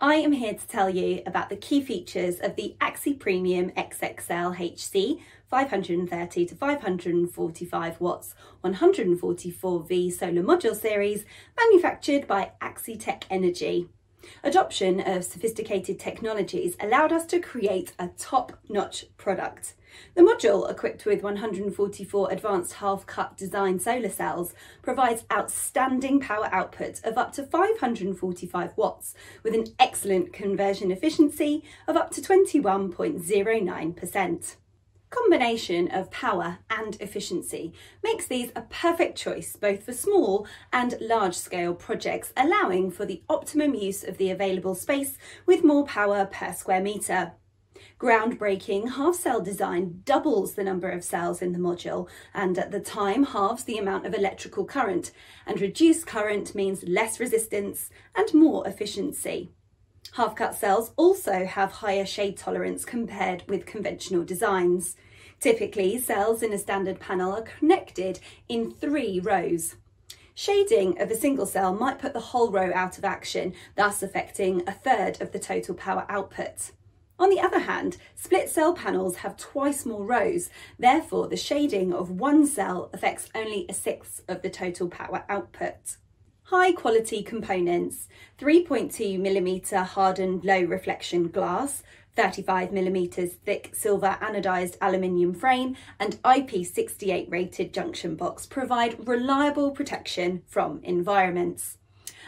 I am here to tell you about the key features of the AXI Premium XXL HC 530 to 545 watts 144V solar module series manufactured by Axitec Energy. Adoption of sophisticated technologies allowed us to create a top-notch product. The module, equipped with 144 advanced half-cut design solar cells, provides outstanding power output of up to 545 watts with an excellent conversion efficiency of up to 21.09% combination of power and efficiency makes these a perfect choice both for small and large scale projects, allowing for the optimum use of the available space with more power per square metre. Groundbreaking half cell design doubles the number of cells in the module and at the time halves the amount of electrical current and reduced current means less resistance and more efficiency. Half-cut cells also have higher shade tolerance compared with conventional designs. Typically, cells in a standard panel are connected in three rows. Shading of a single cell might put the whole row out of action, thus affecting a third of the total power output. On the other hand, split cell panels have twice more rows, therefore the shading of one cell affects only a sixth of the total power output high quality components, 3.2mm hardened low reflection glass, 35mm thick silver anodized aluminium frame and IP68 rated junction box provide reliable protection from environments.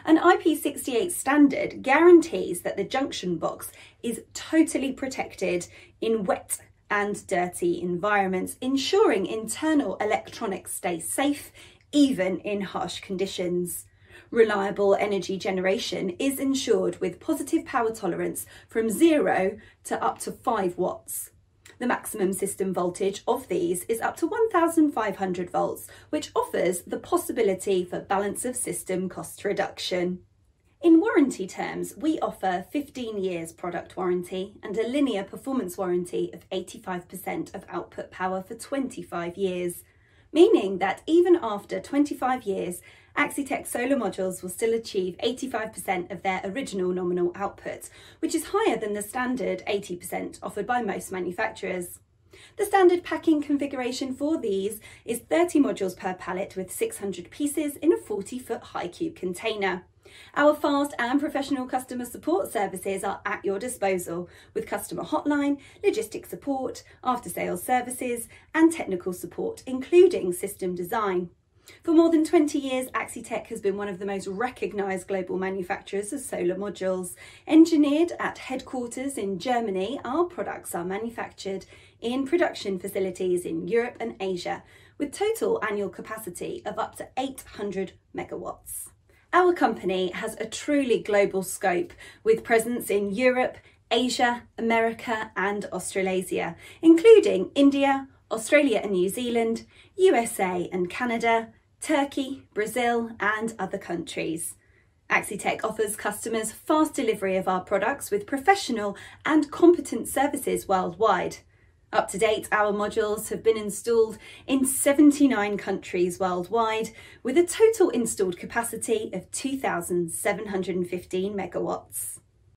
An IP68 standard guarantees that the junction box is totally protected in wet and dirty environments, ensuring internal electronics stay safe even in harsh conditions. Reliable energy generation is ensured with positive power tolerance from 0 to up to 5 watts. The maximum system voltage of these is up to 1500 volts, which offers the possibility for balance of system cost reduction. In warranty terms, we offer 15 years product warranty and a linear performance warranty of 85% of output power for 25 years, meaning that even after 25 years, Axitec solar modules will still achieve 85% of their original nominal output, which is higher than the standard 80% offered by most manufacturers. The standard packing configuration for these is 30 modules per pallet with 600 pieces in a 40 foot high cube container. Our fast and professional customer support services are at your disposal with customer hotline, logistic support, after sales services and technical support including system design. For more than 20 years, Axitec has been one of the most recognised global manufacturers of solar modules. Engineered at headquarters in Germany, our products are manufactured in production facilities in Europe and Asia, with total annual capacity of up to 800 megawatts. Our company has a truly global scope with presence in Europe, Asia, America and Australasia, including India, Australia and New Zealand, USA and Canada, Turkey, Brazil and other countries. Axitec offers customers fast delivery of our products with professional and competent services worldwide. Up to date, our modules have been installed in 79 countries worldwide with a total installed capacity of 2,715 megawatts.